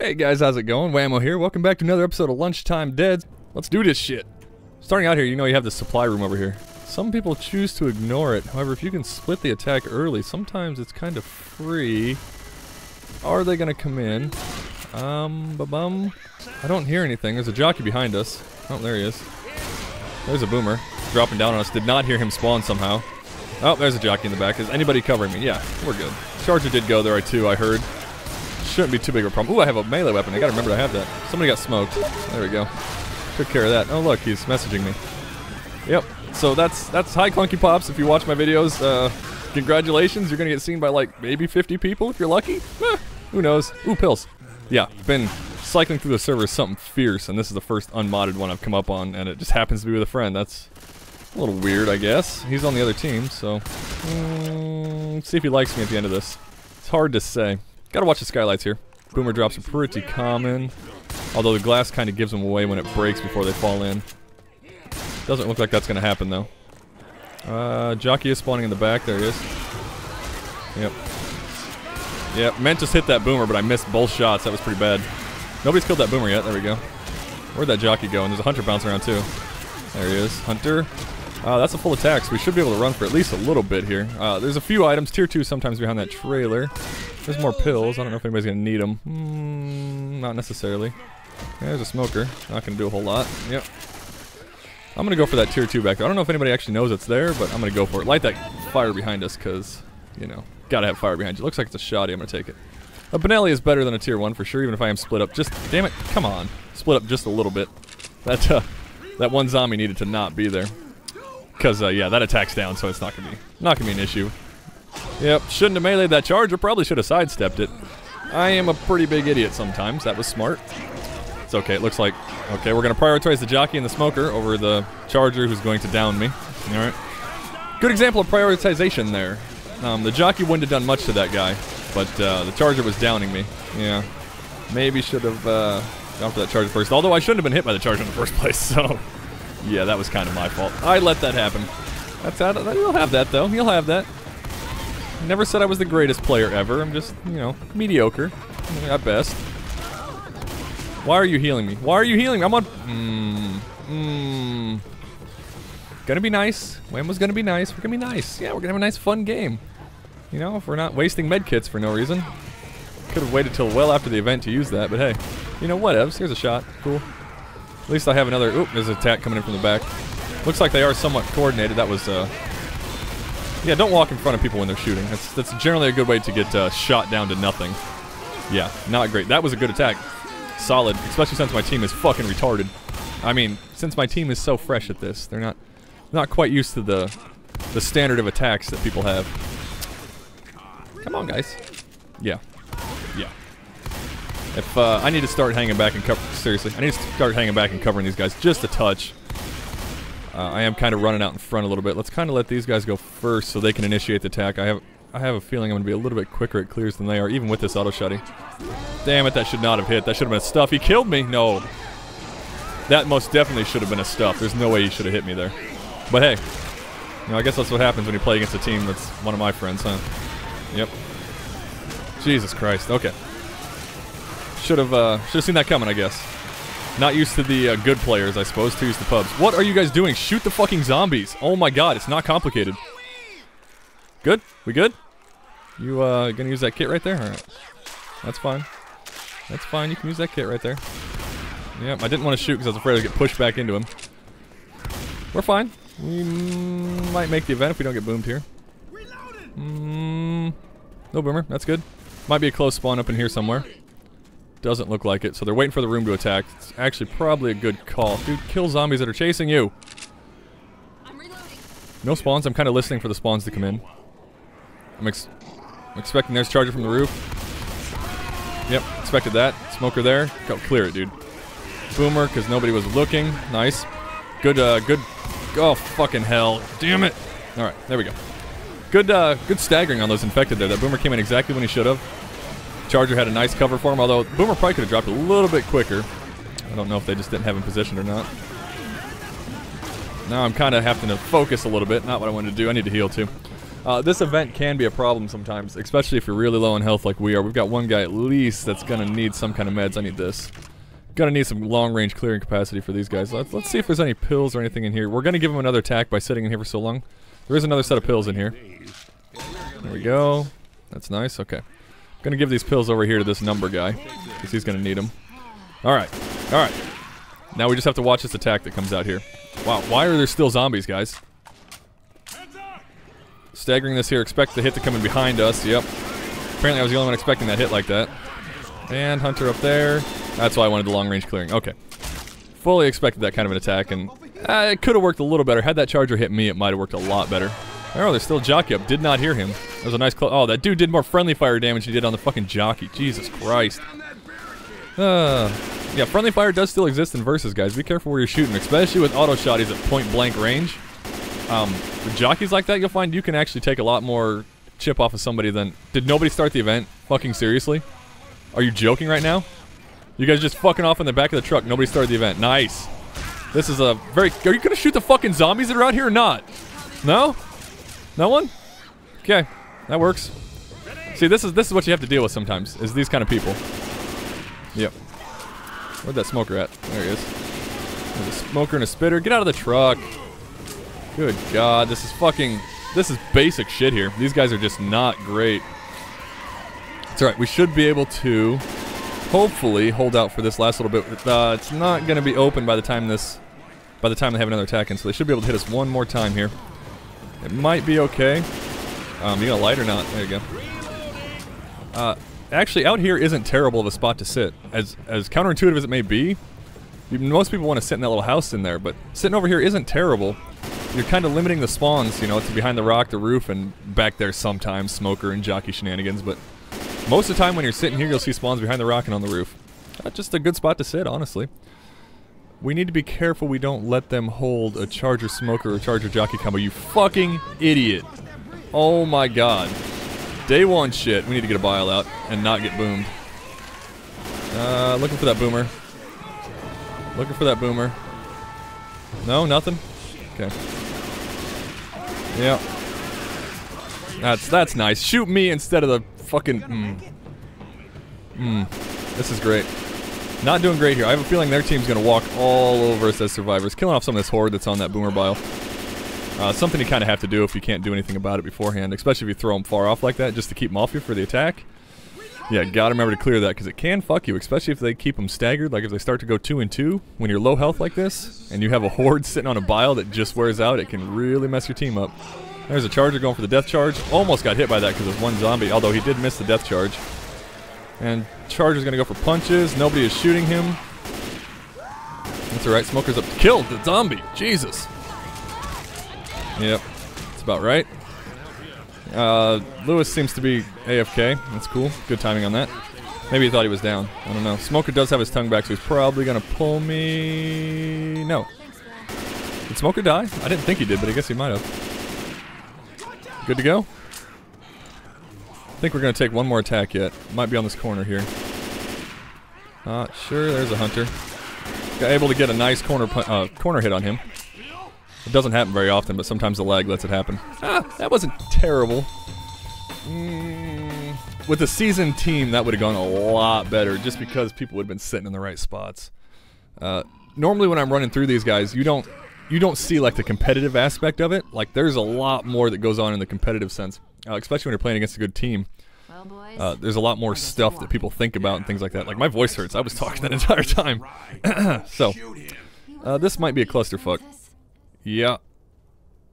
Hey guys, how's it going? Whamo here. Welcome back to another episode of Lunchtime Deds. Let's do this shit. Starting out here, you know you have the supply room over here. Some people choose to ignore it. However, if you can split the attack early, sometimes it's kind of free. Are they gonna come in? Um, ba bum. I don't hear anything. There's a jockey behind us. Oh, there he is. There's a boomer dropping down on us. Did not hear him spawn somehow. Oh, there's a jockey in the back. Is anybody covering me? Yeah, we're good. Charger did go there, too, I heard. Shouldn't be too big of a problem. Ooh, I have a melee weapon. I gotta remember to have that. Somebody got smoked. There we go. Took care of that. Oh, look, he's messaging me. Yep. So that's that's hi Clunky Pops. If you watch my videos, uh, congratulations. You're gonna get seen by like maybe 50 people if you're lucky. Eh, who knows? Ooh, pills. Yeah, been cycling through the server something fierce, and this is the first unmodded one I've come up on, and it just happens to be with a friend. That's a little weird, I guess. He's on the other team, so mm, see if he likes me at the end of this. It's hard to say. Gotta watch the skylights here. Boomer drops are pretty common, although the glass kind of gives them away when it breaks before they fall in. Doesn't look like that's gonna happen though. Uh, jockey is spawning in the back. There he is. Yep. Yep, meant to hit that boomer, but I missed both shots. That was pretty bad. Nobody's killed that boomer yet. There we go. Where'd that jockey go? And there's a hunter bouncing around too. There he is. Hunter. Uh, that's a full attack, so we should be able to run for at least a little bit here. Uh, there's a few items, tier 2 sometimes behind that trailer. There's more pills. I don't know if anybody's going to need them. Mm, not necessarily. There's a smoker. Not going to do a whole lot. Yep. I'm going to go for that tier 2 back there. I don't know if anybody actually knows it's there, but I'm going to go for it. Light that fire behind us, because, you know, got to have fire behind you. Looks like it's a shotty. I'm going to take it. A Benelli is better than a tier 1 for sure, even if I am split up. Just, damn it, come on. Split up just a little bit. That, uh, that one zombie needed to not be there. Because, uh, yeah, that attack's down, so it's not going to be not gonna be an issue. Yep, shouldn't have meleeed that charger. Probably should have sidestepped it. I am a pretty big idiot sometimes. That was smart. It's okay. It looks like... Okay, we're going to prioritize the jockey and the smoker over the charger who's going to down me. Alright. Good example of prioritization there. Um, the jockey wouldn't have done much to that guy, but uh, the charger was downing me. Yeah. Maybe should have uh, gone for that charger first. Although I shouldn't have been hit by the charger in the first place, so... Yeah, that was kind of my fault. I let that happen. That's how you'll have that though. You'll have that. Never said I was the greatest player ever. I'm just, you know, mediocre at best. Why are you healing me? Why are you healing me? I'm on. Mmm. Mmm. Gonna be nice. When was gonna be nice. We're gonna be nice. Yeah, we're gonna have a nice, fun game. You know, if we're not wasting medkits for no reason. Could have waited till well after the event to use that, but hey. You know, whatevs. Here's a shot. Cool. At least I have another... Oop, there's an attack coming in from the back. Looks like they are somewhat coordinated. That was, uh... Yeah, don't walk in front of people when they're shooting. That's, that's generally a good way to get uh, shot down to nothing. Yeah, not great. That was a good attack. Solid, especially since my team is fucking retarded. I mean, since my team is so fresh at this, they're not not quite used to the the standard of attacks that people have. Come on, guys. Yeah. Yeah. If uh, I need to start hanging back and cover, seriously, I need to start hanging back and covering these guys just a touch. Uh, I am kind of running out in front a little bit. Let's kind of let these guys go first so they can initiate the attack. I have I have a feeling I'm going to be a little bit quicker at clears than they are, even with this auto shotty. Damn it, that should not have hit. That should have been a stuff. He killed me. No. That most definitely should have been a stuff. There's no way he should have hit me there. But hey, you know, I guess that's what happens when you play against a team that's one of my friends, huh? Yep. Jesus Christ. Okay. Should have uh, should have seen that coming, I guess. Not used to the uh, good players, I suppose, to use the pubs. What are you guys doing? Shoot the fucking zombies. Oh my god, it's not complicated. Good? We good? You uh, gonna use that kit right there? Alright. That's fine. That's fine, you can use that kit right there. Yep, I didn't want to shoot because I was afraid I'd get pushed back into him. We're fine. We might make the event if we don't get boomed here. Mm, no boomer, that's good. Might be a close spawn up in here somewhere. Doesn't look like it, so they're waiting for the room to attack. It's actually probably a good call. Dude, kill zombies that are chasing you. No spawns. I'm kind of listening for the spawns to come in. I'm, ex I'm expecting there's charger from the roof. Yep, expected that. Smoker there. Go clear it, dude. Boomer, because nobody was looking. Nice. Good, uh, good. Oh, fucking hell. Damn it. All right, there we go. Good, uh, good staggering on those infected there. That boomer came in exactly when he should have. Charger had a nice cover for him, although Boomer probably could have dropped a little bit quicker. I don't know if they just didn't have him positioned or not. Now I'm kind of having to focus a little bit. Not what I wanted to do. I need to heal too. Uh, this event can be a problem sometimes, especially if you're really low on health like we are. We've got one guy at least that's gonna need some kind of meds. I need this. Gonna need some long-range clearing capacity for these guys. Let's, let's see if there's any pills or anything in here. We're gonna give him another attack by sitting in here for so long. There is another set of pills in here. There we go. That's nice. Okay. Gonna give these pills over here to this number guy, because he's gonna need them. All right. All right. Now we just have to watch this attack that comes out here. Wow. Why are there still zombies, guys? Staggering this here. Expect the hit to come in behind us. Yep. Apparently I was the only one expecting that hit like that. And Hunter up there. That's why I wanted the long range clearing. Okay. Fully expected that kind of an attack, and uh, it could have worked a little better. Had that charger hit me, it might have worked a lot better. Oh, there's still jockey up. Did not hear him. That was a nice close. Oh, that dude did more friendly fire damage he did on the fucking jockey. Jesus Christ. Uh, yeah, friendly fire does still exist in versus, guys. Be careful where you're shooting, especially with auto shotties at point blank range. Um, jockeys like that, you'll find you can actually take a lot more chip off of somebody than... Did nobody start the event? Fucking seriously? Are you joking right now? You guys just fucking off in the back of the truck. Nobody started the event. Nice. This is a very... Are you to shoot the fucking zombies that are out here or not? No? No one? Okay. That works. See, this is this is what you have to deal with sometimes, is these kind of people. Yep. Where'd that smoker at? There he is. There's a smoker and a spitter. Get out of the truck. Good God, this is fucking... This is basic shit here. These guys are just not great. It's alright, we should be able to hopefully hold out for this last little bit. Uh, it's not going to be open by the time this... By the time they have another attack in, so they should be able to hit us one more time here. It might be okay. Um, you got light or not? There you go. Uh, actually, out here isn't terrible of a spot to sit. As as counterintuitive as it may be, most people want to sit in that little house in there, but sitting over here isn't terrible you're kind of limiting the spawns, you know, to behind the rock, the roof, and back there sometimes, smoker and jockey shenanigans, but most of the time when you're sitting here, you'll see spawns behind the rock and on the roof. Uh, just a good spot to sit, honestly. We need to be careful we don't let them hold a charger smoker or charger jockey combo, you fucking idiot. Oh my god. Day one shit, we need to get a bile out and not get boomed. Uh, looking for that boomer. Looking for that boomer. No, nothing? Okay. Yeah. That's that's nice. Shoot me instead of the fucking. Hmm. Hmm. This is great. Not doing great here. I have a feeling their team's gonna walk all over us as survivors, killing off some of this horde that's on that boomer bile. Uh, something you kind of have to do if you can't do anything about it beforehand, especially if you throw them far off like that, just to keep them off you for the attack. Yeah, gotta remember to clear that because it can fuck you, especially if they keep them staggered. Like if they start to go two and two when you're low health like this, and you have a horde sitting on a bile that just wears out, it can really mess your team up. There's a charger going for the death charge. Almost got hit by that because of one zombie, although he did miss the death charge. And Charger's gonna go for punches. Nobody is shooting him. That's alright. Smoker's up. Killed the zombie. Jesus. Yep. That's about right. Uh, Lewis seems to be AFK. That's cool. Good timing on that. Maybe he thought he was down. I don't know. Smoker does have his tongue back, so he's probably going to pull me... No. Did Smoker die? I didn't think he did, but I guess he might have. Good to go? I think we're going to take one more attack yet. Might be on this corner here. Not sure. There's a hunter. Got able to get a nice corner uh, corner hit on him. It doesn't happen very often, but sometimes the lag lets it happen. Ah, that wasn't terrible. Mm, with a seasoned team, that would have gone a lot better, just because people would have been sitting in the right spots. Uh, normally, when I'm running through these guys, you don't you don't see like the competitive aspect of it. Like, there's a lot more that goes on in the competitive sense, uh, especially when you're playing against a good team. Uh, there's a lot more stuff that people think about and things like that. Like my voice hurts. I was talking that entire time. so, uh, this might be a clusterfuck. Yeah.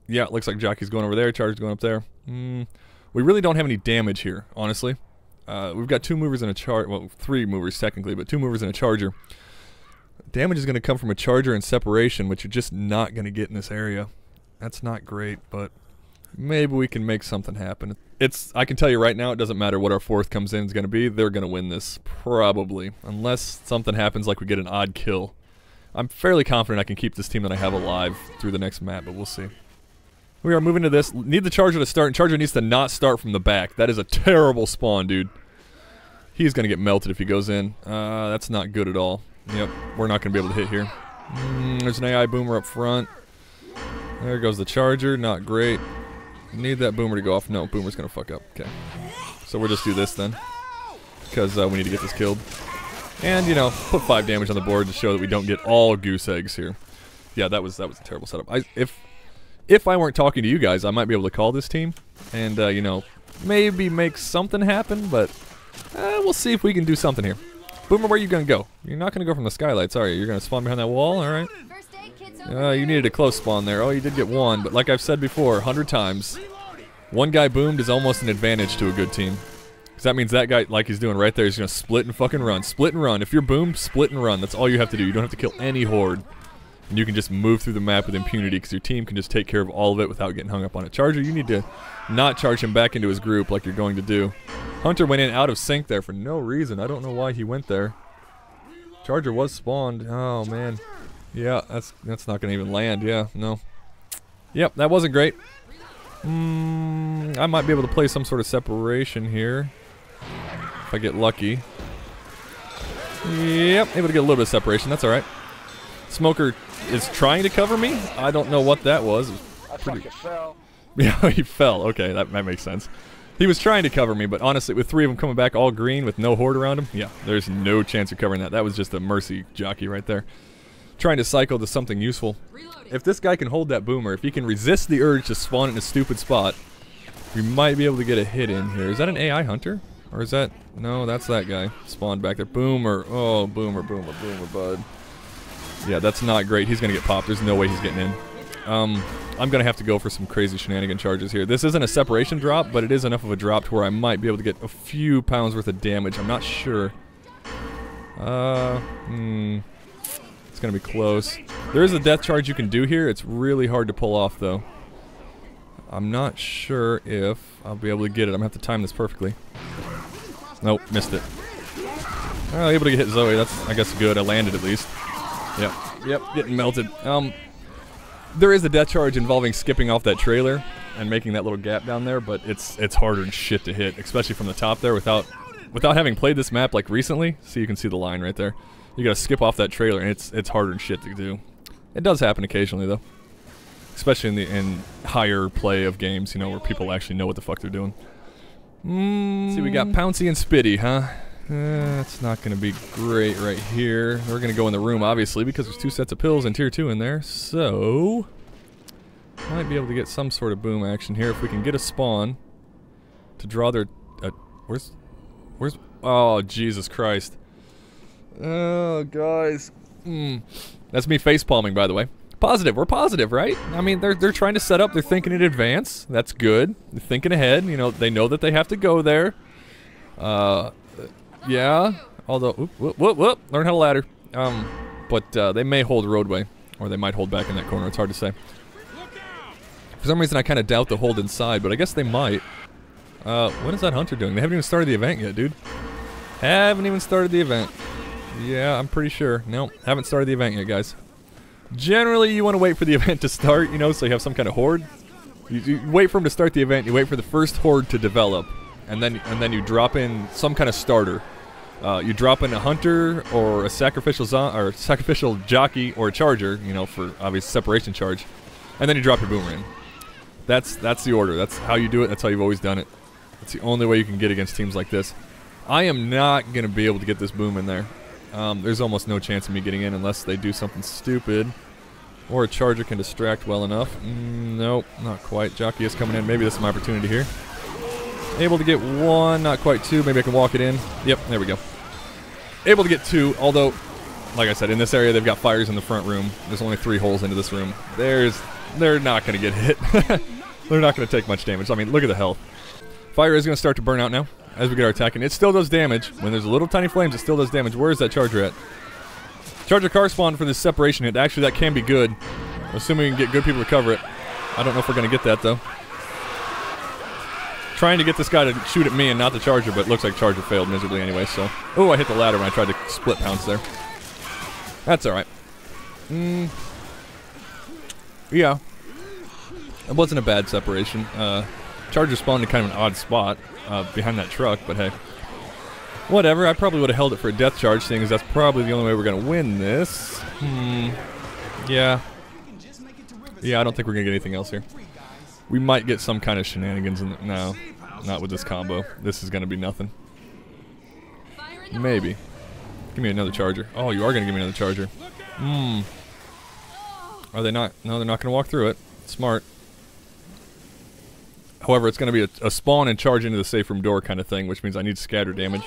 Yeah, it looks like Jockey's going over there. Charger's going up there. Mm, we really don't have any damage here, honestly. Uh, we've got two movers and a charge. Well, three movers technically, but two movers and a charger. Damage is going to come from a charger and separation, which you're just not going to get in this area. That's not great, but maybe we can make something happen. It's I can tell you right now, it doesn't matter what our fourth comes in is going to be. They're going to win this probably, unless something happens like we get an odd kill. I'm fairly confident I can keep this team that I have alive through the next map, but we'll see. We are moving to this. Need the Charger to start, and Charger needs to not start from the back. That is a terrible spawn, dude. He's going to get melted if he goes in. Uh, that's not good at all. Yep, we're not going to be able to hit here. Mm, there's an AI boomer up front. There goes the Charger. Not great. Need that boomer to go off. No, boomer's gonna fuck up. Okay. So we'll just do this then. Because uh, we need to get this killed. And, you know, put 5 damage on the board to show that we don't get all goose eggs here. Yeah, that was that was a terrible setup. I, if if I weren't talking to you guys, I might be able to call this team. And, uh, you know, maybe make something happen, but uh, we'll see if we can do something here. Boomer, where are you going to go? You're not going to go from the skylights, are you? You're going to spawn behind that wall? Alright. Uh, you needed a close spawn there. Oh, you did get one, but like I've said before, 100 times, one guy boomed is almost an advantage to a good team. Because that means that guy, like he's doing right there, he's going to split and fucking run. Split and run. If you're boomed, split and run. That's all you have to do. You don't have to kill any horde. And you can just move through the map with impunity because your team can just take care of all of it without getting hung up on a charger. You need to not charge him back into his group like you're going to do. Hunter went in out of sync there for no reason. I don't know why he went there. Charger was spawned. Oh, man. Yeah, that's that's not going to even land. Yeah, no. Yep, that wasn't great. Mm, I might be able to play some sort of separation here. If I get lucky. Yep, able to get a little bit of separation. That's alright. Smoker is trying to cover me. I don't know what that was. Was pretty... Yeah, he fell. Okay, that, that makes sense. He was trying to cover me, but honestly, with three of them coming back all green with no horde around him, yeah, there's no chance of covering that. That was just a mercy jockey right there. Trying to cycle to something useful. If this guy can hold that boomer, if he can resist the urge to spawn in a stupid spot, we might be able to get a hit in here. Is that an AI hunter? Or is that... No, that's that guy. Spawned back there. Boomer. Oh, boomer, boomer, boomer, bud. Yeah, that's not great. He's going to get popped. There's no way he's getting in. Um, I'm going to have to go for some crazy shenanigan charges here. This isn't a separation drop, but it is enough of a drop to where I might be able to get a few pounds worth of damage. I'm not sure. Uh, hmm. Going to be close. There is a death charge you can do here. It's really hard to pull off, though. I'm not sure if I'll be able to get it. I'm going to have to time this perfectly. Nope, missed it. Oh, able to hit Zoe. That's, I guess, good. I landed at least. Yep. Yep, getting melted. Um, there is a death charge involving skipping off that trailer and making that little gap down there, but it's it's harder than shit to hit, especially from the top there without without having played this map like recently. See, you can see the line right there. You gotta skip off that trailer, and it's it's harder than shit to do. It does happen occasionally though, especially in the in higher play of games, you know, where people actually know what the fuck they're doing. Mm. See, we got Pouncy and Spitty, huh? That's not going to be great right here. We're going to go in the room, obviously, because there's two sets of pills and tier 2 in there. So, might be able to get some sort of boom action here if we can get a spawn to draw their... Uh, where's... Where's... Oh, Jesus Christ. Oh, guys. Mm. That's me face palming, by the way. Positive. We're positive, right? I mean, they're, they're trying to set up. They're thinking in advance. That's good. They're thinking ahead. You know, they know that they have to go there. Uh, yeah. Although, whoop, whoop, whoop, whoop, learn how to ladder. Um, but uh, they may hold roadway, or they might hold back in that corner. It's hard to say. For some reason, I kind of doubt the hold inside, but I guess they might. Uh, what is that hunter doing? They haven't even started the event yet, dude. Haven't even started the event. Yeah, I'm pretty sure. No, nope, haven't started the event yet, guys. Generally, you want to wait for the event to start, you know, so you have some kind of horde. You, you wait for them to start the event, you wait for the first horde to develop, and then and then you drop in some kind of starter. Uh, you drop in a hunter or a sacrificial or sacrificial jockey or a charger, you know, for obvious separation charge, and then you drop your boomerang. That's that's the order. That's how you do it. That's how you've always done it. That's the only way you can get against teams like this. I am not gonna be able to get this boom in there. Um, there's almost no chance of me getting in unless they do something stupid. Or a charger can distract well enough. Mm, nope, not quite. Jockey is coming in. Maybe this is my opportunity here. Able to get one, not quite two. Maybe I can walk it in. Yep, there we go. Able to get two, although, like I said, in this area they've got fires in the front room. There's only three holes into this room. There's, they're not going to get hit. they're not going to take much damage. I mean, look at the health. Fire is going to start to burn out now as we get our attack, and it still does damage. When there's a little tiny flames, it still does damage. Where is that charger at? Charger car spawn for this separation hit. Actually, that can be good. Assuming we can get good people to cover it. I don't know if we're going to get that, though. Trying to get this guy to shoot at me and not the Charger, but looks like Charger failed miserably anyway, so... Oh, I hit the ladder when I tried to split pounce there. That's alright. Mm. Yeah. It wasn't a bad separation. Uh, Charger spawned in kind of an odd spot uh, behind that truck, but hey. Whatever, I probably would have held it for a death charge, seeing as that's probably the only way we're going to win this. Hmm. Yeah. Yeah, I don't think we're going to get anything else here. We might get some kind of shenanigans in the, no, not with this combo. This is gonna be nothing. Maybe. Give me another charger. Oh, you are gonna give me another charger. Mmm. Are they not? No, they're not gonna walk through it. Smart. However, it's gonna be a, a spawn and charge into the safe room door kind of thing, which means I need scatter damage.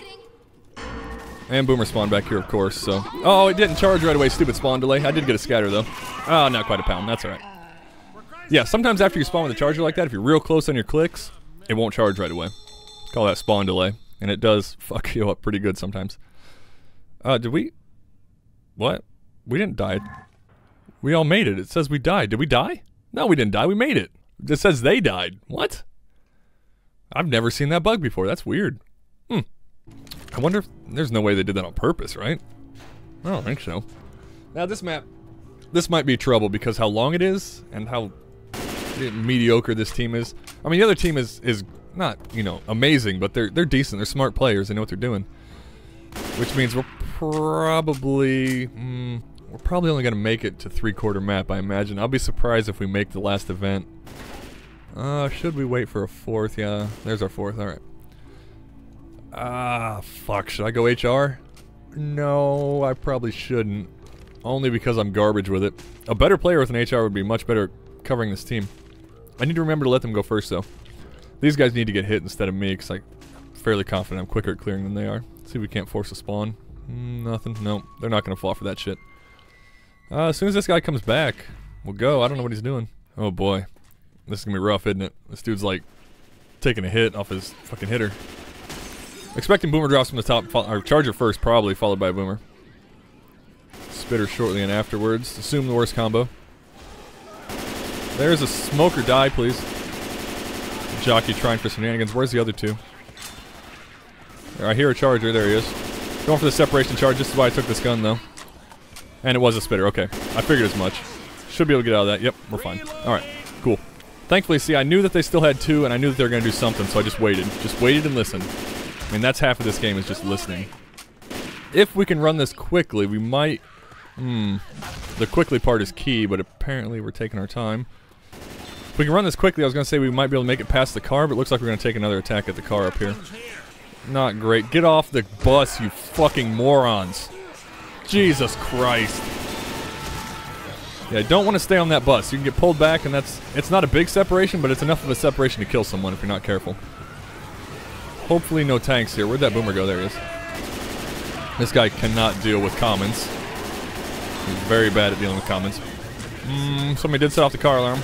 And Boomer spawn back here, of course, so... Oh, it didn't charge right away. Stupid spawn delay. I did get a scatter, though. Oh, not quite a pound. That's alright. Yeah, sometimes after you spawn with a charger like that, if you're real close on your clicks, it won't charge right away. Call that spawn delay. And it does fuck you up pretty good sometimes. Uh, did we... What? We didn't die. We all made it. It says we died. Did we die? No, we didn't die. We made it. It says they died. What? I've never seen that bug before. That's weird. Hmm. I wonder if there's no way they did that on purpose, right? I don't think so. Now this map, this might be trouble because how long it is and how mediocre this team is. I mean, the other team is is not you know amazing, but they're they're decent. They're smart players. They know what they're doing. Which means we're probably mm, we're probably only gonna make it to three quarter map. I imagine. I'll be surprised if we make the last event. Uh, should we wait for a fourth? Yeah, there's our fourth. All right. Ah, fuck. Should I go HR? No, I probably shouldn't. Only because I'm garbage with it. A better player with an HR would be much better covering this team. I need to remember to let them go first, though. These guys need to get hit instead of me, because I'm fairly confident I'm quicker at clearing than they are. Let's see if we can't force a spawn. Mm, nothing. No, they're not going to fall for that shit. Uh, as soon as this guy comes back, we'll go. I don't know what he's doing. Oh, boy. This is to be rough, isn't it? This dude's, like, taking a hit off his fucking hitter. Expecting Boomer drops from the top, or Charger first, probably, followed by a Boomer. Spitter shortly and afterwards. Assume the worst combo. There's a smoker die, please. Jockey trying for shenanigans. Where's the other two? I hear a Charger. There he is. Going for the separation charge. This is why I took this gun, though. And it was a spitter. Okay. I figured as much. Should be able to get out of that. Yep, we're fine. Alright, cool. Thankfully, see, I knew that they still had two, and I knew that they were going to do something, so I just waited. Just waited and listened. I mean, that's half of this game is just listening. If we can run this quickly, we might... Hmm. The quickly part is key, but apparently we're taking our time. If we can run this quickly, I was going to say we might be able to make it past the car, but it looks like we're going to take another attack at the car up here. Not great. Get off the bus, you fucking morons. Jesus Christ. Yeah, I don't want to stay on that bus. You can get pulled back, and that's... It's not a big separation, but it's enough of a separation to kill someone if you're not careful. Hopefully no tanks here. Where'd that boomer go? There he is. This guy cannot deal with commons. He's very bad at dealing with commons. Mm, somebody did set off the car alarm.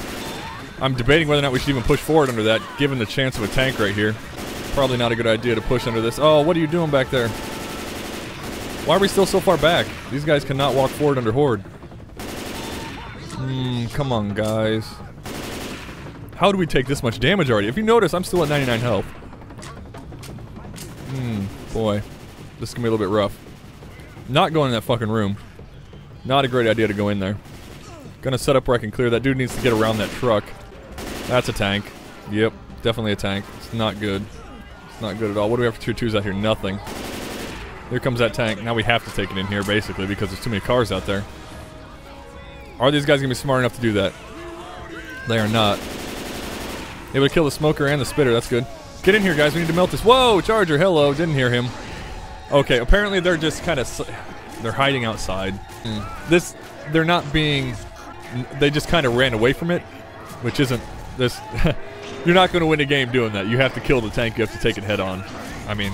I'm debating whether or not we should even push forward under that, given the chance of a tank right here. Probably not a good idea to push under this. Oh, what are you doing back there? Why are we still so far back? These guys cannot walk forward under Horde. Hmm, come on, guys. How do we take this much damage already? If you notice, I'm still at 99 health. Hmm, boy. This is gonna be a little bit rough. Not going in that fucking room. Not a great idea to go in there. Gonna set up where I can clear. That dude needs to get around that truck. That's a tank. Yep, definitely a tank. It's not good. It's not good at all. What do we have for tier twos out here? Nothing. Here comes that tank. Now we have to take it in here, basically, because there's too many cars out there. Are these guys gonna be smart enough to do that? They are not. Able to kill the smoker and the spitter. That's good. Get in here, guys. We need to melt this. Whoa, Charger. Hello. Didn't hear him. Okay, apparently they're just kind of... They're hiding outside. Mm. This... They're not being... They just kind of ran away from it, which isn't... This... you're not going to win a game doing that. You have to kill the tank. You have to take it head on. I mean...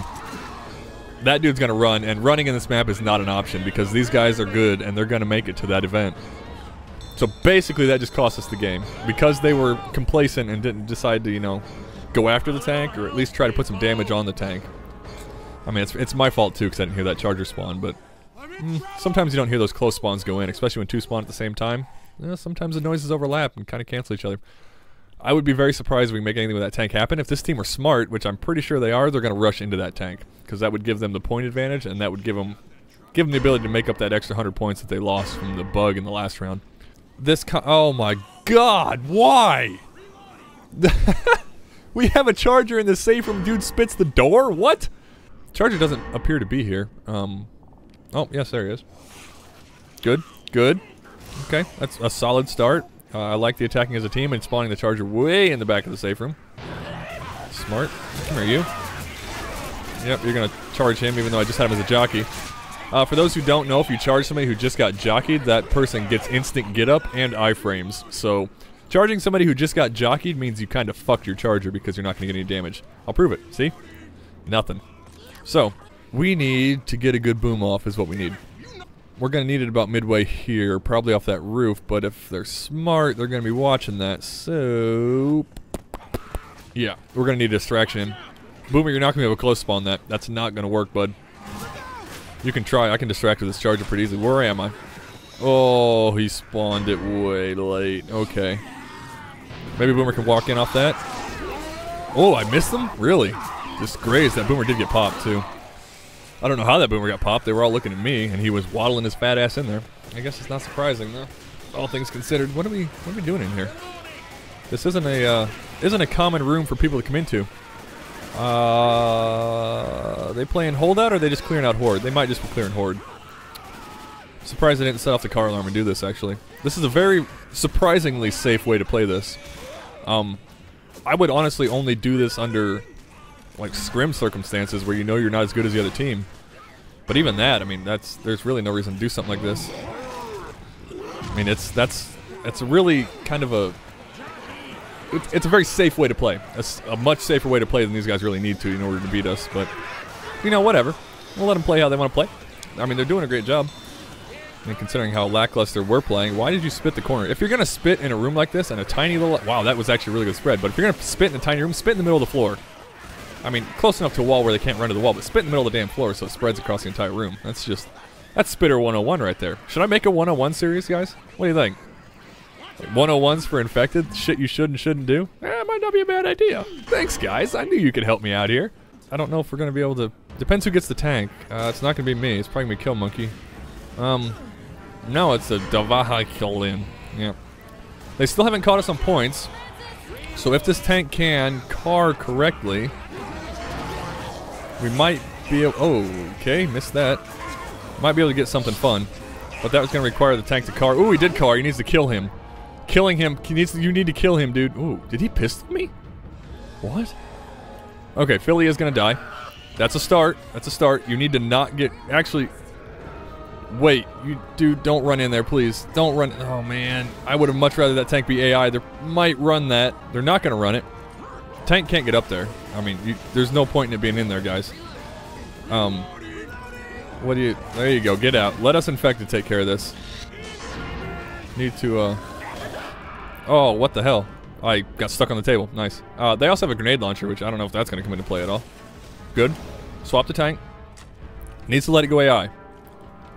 That dude's going to run, and running in this map is not an option because these guys are good, and they're going to make it to that event. So basically that just cost us the game. Because they were complacent and didn't decide to, you know, go after the tank, or at least try to put some damage on the tank. I mean, it's, it's my fault too, because I didn't hear that charger spawn, but mm, sometimes you don't hear those close spawns go in, especially when two spawn at the same time. Sometimes the noises overlap and kind of cancel each other. I would be very surprised if we make anything with that tank happen. If this team were smart, which I'm pretty sure they are, they're going to rush into that tank, because that would give them the point advantage, and that would give them, give them the ability to make up that extra 100 points that they lost from the bug in the last round. This oh my god, why? We have a charger in the safe room. Dude spits the door? What? Charger doesn't appear to be here. Um. Oh, yes, there he is. Good. Good. Okay, that's a solid start. Uh, I like the attacking as a team and spawning the charger way in the back of the safe room. Smart. Come here, you. Yep, you're gonna charge him even though I just had him as a jockey. Uh, for those who don't know, if you charge somebody who just got jockeyed, that person gets instant get up and iframes. So, charging somebody who just got jockeyed means you kind of fucked your charger because you're not going to get any damage. I'll prove it. See? Nothing. So, we need to get a good boom off is what we need. We're going to need it about midway here, probably off that roof, but if they're smart, they're going to be watching that. So, yeah, we're going to need a distraction. Boomer, you're not going to be able to close spawn that. That's not going to work, bud. You can try. I can distract with this charger pretty easily. Where am I? Oh, he spawned it way late. Okay. Maybe Boomer can walk in off that. Oh, I missed them? Really? Just grazed. That Boomer did get popped, too. I don't know how that Boomer got popped. They were all looking at me, and he was waddling his fat ass in there. I guess it's not surprising, though. All things considered. What are we, what are we doing in here? This isn't a, uh, isn't a common room for people to come into. Uh, they playing holdout or are they just clearing out horde? They might just be clearing horde. Surprised they didn't set off the car alarm and do this, actually. This is a very surprisingly safe way to play this. Um, I would honestly only do this under, like, scrim circumstances where you know you're not as good as the other team. But even that, I mean, that's there's really no reason to do something like this. I mean, it's that's a really kind of a it's, it's a very safe way to play. It's a much safer way to play than these guys really need to in order to beat us. But you know, whatever. We'll let them play how they want to play. I mean, they're doing a great job. And considering how lackluster we're playing, why did you spit the corner? If you're going to spit in a room like this and a tiny little... Wow, that was actually a really good spread. But if you're going to spit in a tiny room, spit in the middle of the floor. I mean, close enough to a wall where they can't run to the wall, but spit in the middle of the damn floor so it spreads across the entire room. That's just... That's Spitter 101 right there. Should I make a 101 series, guys? What do you think? 101s for infected? Shit you should and shouldn't do? Eh, might not be a bad idea. Thanks, guys. I knew you could help me out here. I don't know if we're going to be able to... Depends who gets the tank. Uh, it's not going to be me. It's probably going to be Kill Monkey. Um, no, it's a Davaha Killin. Yeah. They still haven't caught us on points. So if this tank can car correctly, we might be able... Oh, okay. Missed that. Might be able to get something fun. But that was going to require the tank to car. Ooh, he did car. He needs to kill him. Killing him. He needs, you need to kill him, dude. Ooh, did he pistol me? What? Okay, Philly is going to die. That's a start. That's a start. You need to not get... Actually... Wait. You Dude, don't run in there, please. Don't run... Oh, man. I would have much rather that tank be AI. They might run that. They're not going to run it. Tank can't get up there. I mean, you, there's no point in it being in there, guys. Um... What do you... There you go. Get out. Let us infected take care of this. Need to, uh... Oh, what the hell? I got stuck on the table. Nice. Uh, they also have a grenade launcher, which I don't know if that's going to come into play at all. Good. Swap the tank. Needs to let it go AI.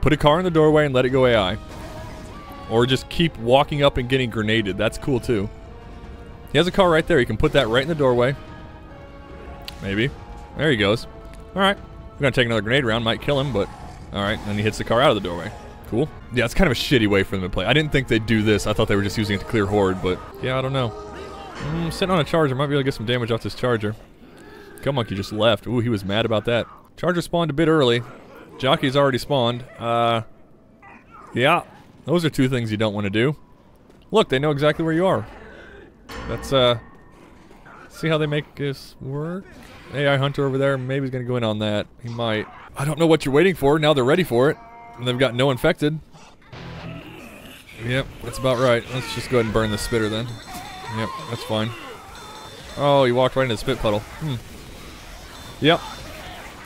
Put a car in the doorway and let it go AI. Or just keep walking up and getting grenaded. That's cool, too. He has a car right there. He can put that right in the doorway. Maybe. There he goes. Alright. We're to take another grenade round. Might kill him, but... Alright. Then he hits the car out of the doorway. Cool. Yeah, it's kind of a shitty way for them to play. I didn't think they'd do this. I thought they were just using it to clear Horde, but yeah, I don't know. Mm, sitting on a charger. Might be able to get some damage off this charger. Kill Monkey just left. Ooh, he was mad about that. Charger spawned a bit early. Jockey's already spawned. Uh, yeah, those are two things you don't want to do. Look, they know exactly where you are. Let's, uh, see how they make this work. AI Hunter over there, maybe he's going to go in on that. He might. I don't know what you're waiting for. Now they're ready for it. And they've got no infected. Yep, that's about right. Let's just go ahead and burn the spitter then. Yep, that's fine. Oh, he walked right into the spit puddle. Hmm. Yep.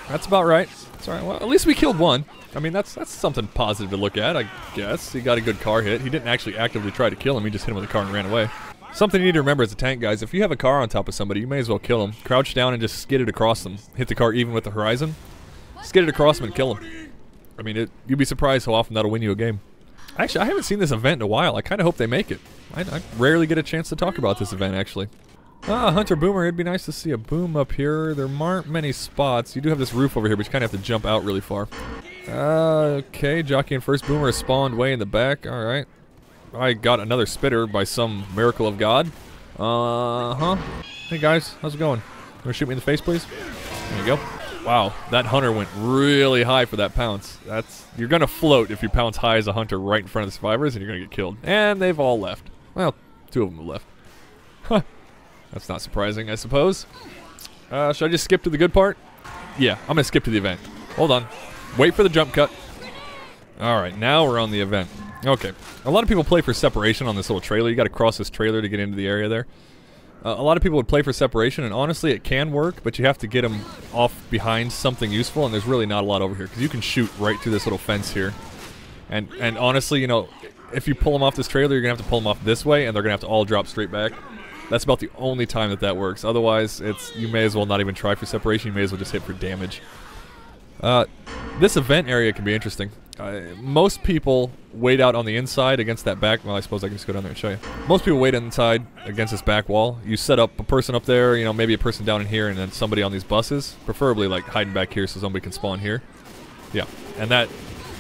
That's about right. Alright. Well, at least we killed one. I mean, that's that's something positive to look at, I guess. He got a good car hit. He didn't actually actively try to kill him. He just hit him with a car and ran away. Something you need to remember as a tank, guys. If you have a car on top of somebody, you may as well kill them. Crouch down and just skid it across them. Hit the car even with the horizon. Skid it across them and kill them. I mean, it, you'd be surprised how often that'll win you a game. Actually, I haven't seen this event in a while. I kind of hope they make it. I, I, rarely get a chance to talk about this event, actually. Ah, Hunter Boomer. It'd be nice to see a boom up here. There aren't many spots. You do have this roof over here, but you kind of have to jump out really far. Uh, okay, Jockey and First Boomer spawned way in the back. All right. I got another spitter by some miracle of God. Uh-huh. Hey, guys. How's it going? You want to shoot me in the face, please? There you go. Wow, that hunter went really high for that pounce. That's You're to float if you pounce high as a hunter right in front of the survivors, and you're to get killed. And they've all left. Well, two of them have left. Huh. That's not surprising, I suppose. Uh, should I just skip to the good part? Yeah, I'm gonna skip to the event. Hold on. Wait for the jump cut. Alright, now we're on the event. Okay. A lot of people play for separation on this little trailer. You gotta cross this trailer to get into the area there. Uh, a lot of people would play for separation, and honestly, it can work, but you have to get them off behind something useful, and there's really not a lot over here, because you can shoot right through this little fence here. And, and honestly, you know, if you pull them off this trailer, you're gonna have to pull them off this way, and they're gonna have to all drop straight back. That's about the only time that that works. Otherwise, it's you may as well not even try for separation. You may as well just hit for damage. Uh, this event area can be interesting. Uh, most people wait out on the inside against that back. Well, I suppose I can just go down there and show you. Most people wait inside against this back wall. You set up a person up there, you know, maybe a person down in here, and then somebody on these buses. Preferably like hiding back here so somebody can spawn here. Yeah, and that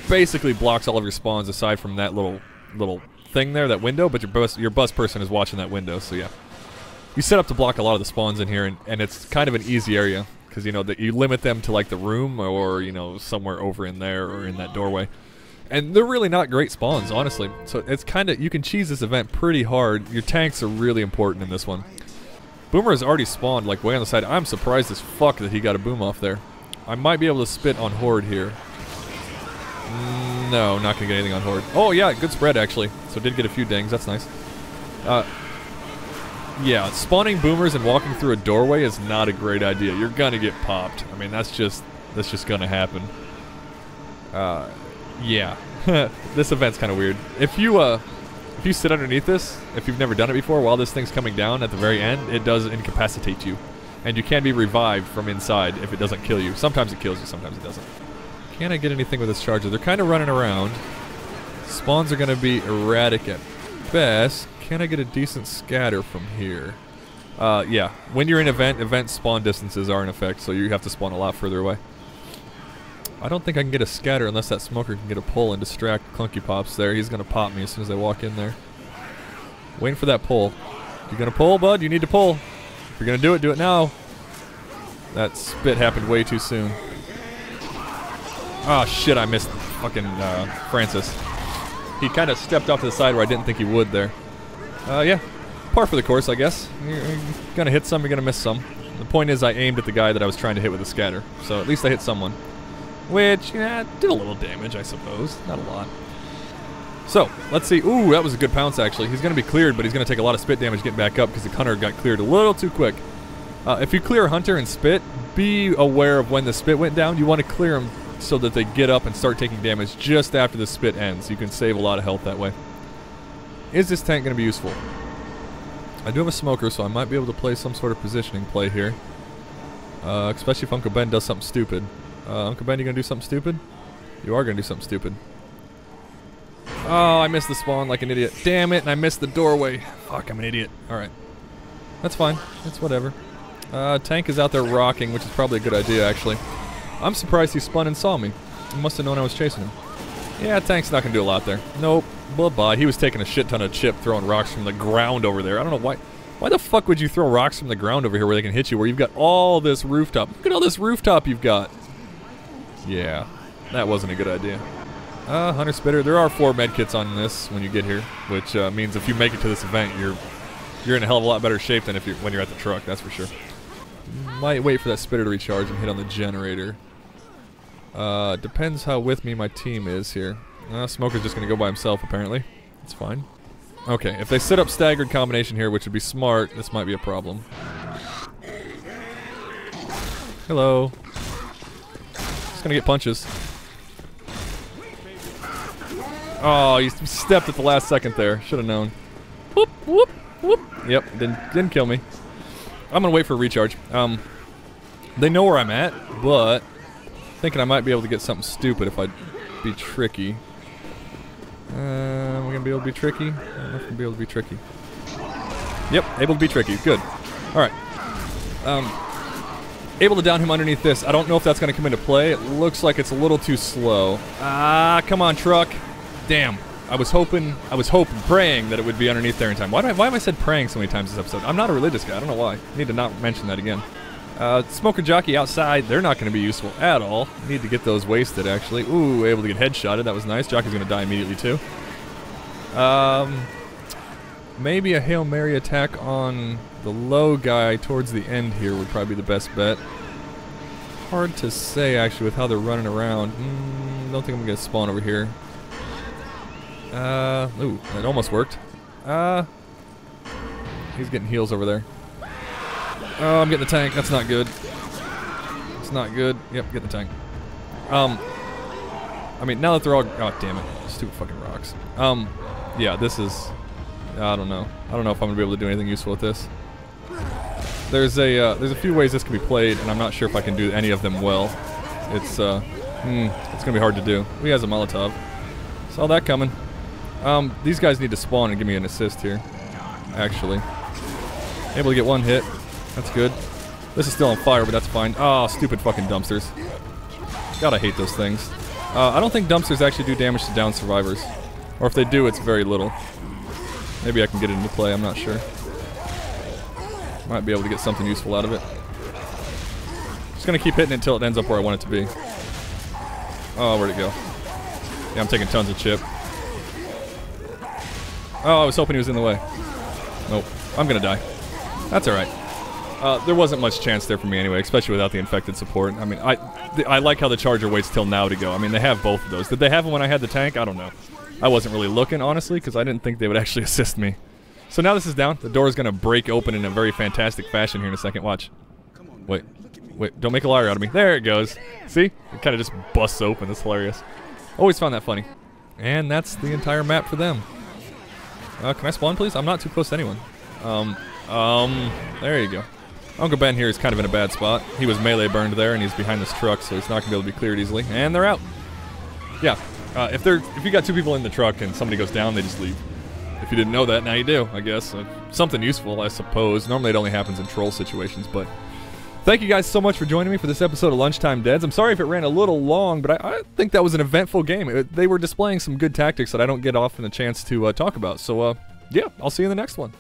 basically blocks all of your spawns aside from that little little thing there, that window. But your bus your bus person is watching that window, so yeah. You set up to block a lot of the spawns in here, and, and it's kind of an easy area because you know that you limit them to like the room or you know somewhere over in there or in that doorway. And they're really not great spawns honestly. So it's kind of you can cheese this event pretty hard. Your tanks are really important in this one. Boomer has already spawned like way on the side. I'm surprised as fuck that he got a boom off there. I might be able to spit on horde here. No not gonna get anything on horde. Oh yeah good spread actually. So did get a few dings. That's nice. Uh, yeah, spawning boomers and walking through a doorway is not a great idea. You're gonna get popped. I mean, that's just that's just gonna happen. Uh, yeah, this event's kind of weird. If you uh, if you sit underneath this, if you've never done it before, while this thing's coming down at the very end, it does incapacitate you, and you can be revived from inside if it doesn't kill you. Sometimes it kills you, sometimes it doesn't. Can I get anything with this charger? They're kind of running around. Spawns are gonna be erratic at best. Can I get a decent scatter from here? Uh, yeah. When you're in event, event spawn distances are in effect, so you have to spawn a lot further away. I don't think I can get a scatter unless that smoker can get a pull and distract Clunky Pops there. He's gonna pop me as soon as I walk in there. Waiting for that pull. You're gonna pull, bud? You need to pull. If you're gonna do it, do it now. That spit happened way too soon. Oh shit, I missed fucking uh, Francis. He kind of stepped off to the side where I didn't think he would there. Uh, yeah. Par for the course, I guess. You're, gonna hit some, you're gonna miss some. The point is I aimed at the guy that I was trying to hit with the scatter, so at least I hit someone. Which, yeah, did a little damage, I suppose. Not a lot. So, let's see. Ooh, that was a good pounce, actually. He's going to be cleared, but he's going to take a lot of spit damage getting back up because the hunter got cleared a little too quick. Uh, if you clear a hunter and spit, be aware of when the spit went down. You want to clear them so that they get up and start taking damage just after the spit ends. You can save a lot of health that way. Is this tank going to be useful? I do have a smoker, so I might be able to play some sort of positioning play here. Uh, especially if Uncle Ben does something stupid. Uh, Uncle Ben, you going to do something stupid? You are going to do something stupid. Oh, I missed the spawn like an idiot. Damn it, and I missed the doorway. Fuck, I'm an idiot. Alright. That's fine. That's whatever. Uh, tank is out there rocking, which is probably a good idea, actually. I'm surprised he spun and saw me. He must have known I was chasing him. Yeah, tank's not to do a lot there. Nope. Bye-bye. He was taking a shit ton of chip, throwing rocks from the ground over there. I don't know why. Why the fuck would you throw rocks from the ground over here where they can hit you, where you've got all this rooftop? Look at all this rooftop you've got. Yeah, that wasn't a good idea. Uh, Hunter Spitter. There are four medkits on this when you get here, which uh, means if you make it to this event, you're you're in a hell of a lot better shape than if you when you're at the truck. That's for sure. Might wait for that spitter to recharge and hit on the generator. Uh, depends how with me my team is here. Uh, Smoker's just gonna go by himself, apparently. It's fine. Okay, if they set up staggered combination here, which would be smart, this might be a problem. Hello. Just gonna get punches. Oh, you stepped at the last second there. Should have known. Whoop, whoop, whoop. Yep, didn't, didn't kill me. I'm gonna wait for a recharge. Um, they know where I'm at, but thinking I might be able to get something stupid if I be tricky. Uh, we're gonna be able to be tricky. I don't know if gonna be able to be tricky. Yep, able to be tricky. Good. All right. Um, able to down him underneath this. I don't know if that's gonna come into play. It looks like it's a little too slow. Ah, come on, truck. Damn. I was hoping, I was hoping, praying that it would be underneath there in time. Why, do I, why have I said praying so many times this episode? I'm not a religious guy. I don't know why. I need to not mention that again. Uh, smoker jockey outside, they're not going to be useful at all. Need to get those wasted, actually. Ooh, able to get headshotted. That was nice. Jockey's going to die immediately, too. Um, maybe a Hail Mary attack on the low guy towards the end here would probably be the best bet. Hard to say, actually, with how they're running around. Mm, don't think I'm going to spawn over here. Uh, ooh, it almost worked. Uh, he's getting heals over there. Oh, I'm getting the tank. That's not good. It's not good. Yep, get the tank. Um, I mean, now that they're all... Oh, damn it. Stupid fucking rocks. Um, yeah, this is... I don't know. I don't know if I'm going to be able to do anything useful with this. There's a uh, there's a few ways this can be played, and I'm not sure if I can do any of them well. It's uh, hmm, it's gonna be hard to do. He has a Molotov. Saw that coming. Um, these guys need to spawn and give me an assist here. Actually, able to get one hit. That's good. This is still on fire, but that's fine. Oh, stupid fucking dumpsters. Gotta hate those things. Uh, I don't think dumpsters actually do damage to down survivors. Or if they do, it's very little. Maybe I can get it into play, I'm not sure. Might be able to get something useful out of it. Just gonna keep hitting it until it ends up where I want it to be. Oh, where'd it go? Yeah, I'm taking tons of chip. Oh, I was hoping he was in the way. Nope. I'm gonna die. That's alright. Uh, there wasn't much chance there for me anyway, especially without the infected support. I mean, I I like how the Charger waits till now to go. I mean, they have both of those. Did they have them when I had the tank? I don't know. I wasn't really looking, honestly, because I didn't think they would actually assist me. So now this is down. The door is going to break open in a very fantastic fashion here in a second. Watch. Wait. Wait, don't make a liar out of me. There it goes. See? It kind of just busts open. It's hilarious. Always found that funny. And that's the entire map for them. Uh, can I spawn, please? I'm not too close to anyone. Um, um, there you go. Uncle Ben here is kind of in a bad spot. He was melee burned there, and he's behind this truck, so he's not going to be able to be cleared easily. And they're out. Yeah. Uh, if they're if you got two people in the truck and somebody goes down, they just leave. If you didn't know that, now you do, I guess. Uh, something useful, I suppose. Normally it only happens in troll situations, but... Thank you guys so much for joining me for this episode of Lunchtime Deds. I'm sorry if it ran a little long, but I, I think that was an eventful game. It, they were displaying some good tactics that I don't get often a chance to uh, talk about. So, uh, yeah, I'll see you in the next one.